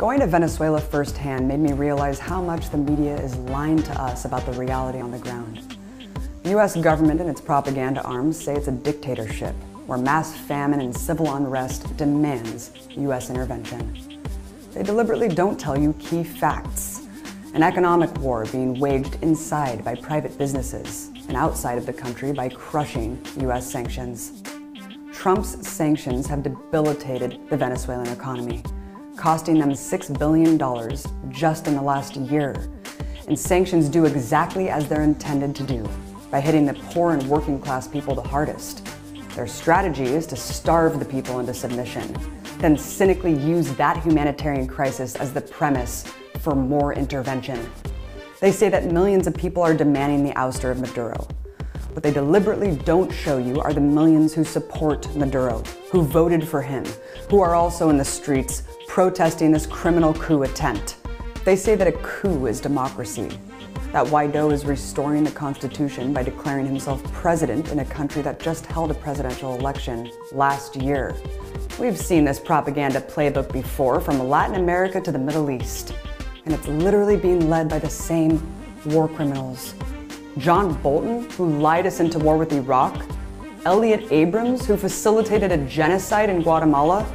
Going to Venezuela firsthand made me realize how much the media is lying to us about the reality on the ground. The US government and its propaganda arms say it's a dictatorship where mass famine and civil unrest demands US intervention. They deliberately don't tell you key facts. An economic war being waged inside by private businesses and outside of the country by crushing US sanctions. Trump's sanctions have debilitated the Venezuelan economy, costing them $6 billion just in the last year. And sanctions do exactly as they're intended to do by hitting the poor and working class people the hardest. Their strategy is to starve the people into submission, then cynically use that humanitarian crisis as the premise for more intervention. They say that millions of people are demanding the ouster of Maduro. What they deliberately don't show you are the millions who support Maduro, who voted for him, who are also in the streets protesting this criminal coup attempt. They say that a coup is democracy, that Guaido is restoring the Constitution by declaring himself president in a country that just held a presidential election last year. We've seen this propaganda playbook before from Latin America to the Middle East, and it's literally being led by the same war criminals. John Bolton, who lied us into war with Iraq, Elliott Abrams, who facilitated a genocide in Guatemala.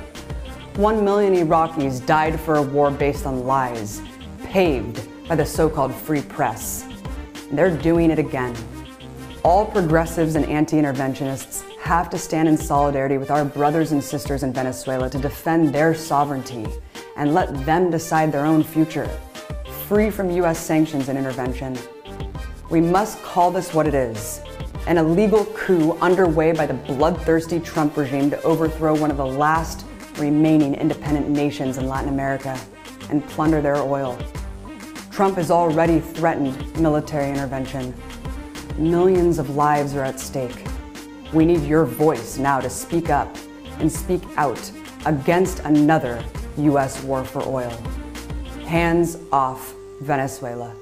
One million Iraqis died for a war based on lies, paved by the so-called free press. They're doing it again. All progressives and anti-interventionists have to stand in solidarity with our brothers and sisters in Venezuela to defend their sovereignty and let them decide their own future, free from US sanctions and intervention. We must call this what it is, an illegal coup underway by the bloodthirsty Trump regime to overthrow one of the last remaining independent nations in Latin America and plunder their oil. Trump has already threatened military intervention. Millions of lives are at stake. We need your voice now to speak up and speak out against another U.S. war for oil. Hands off Venezuela.